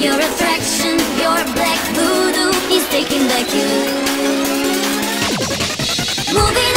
Your attraction, your black voodoo is taking back you. Moving